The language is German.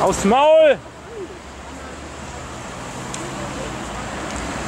Aufs Maul!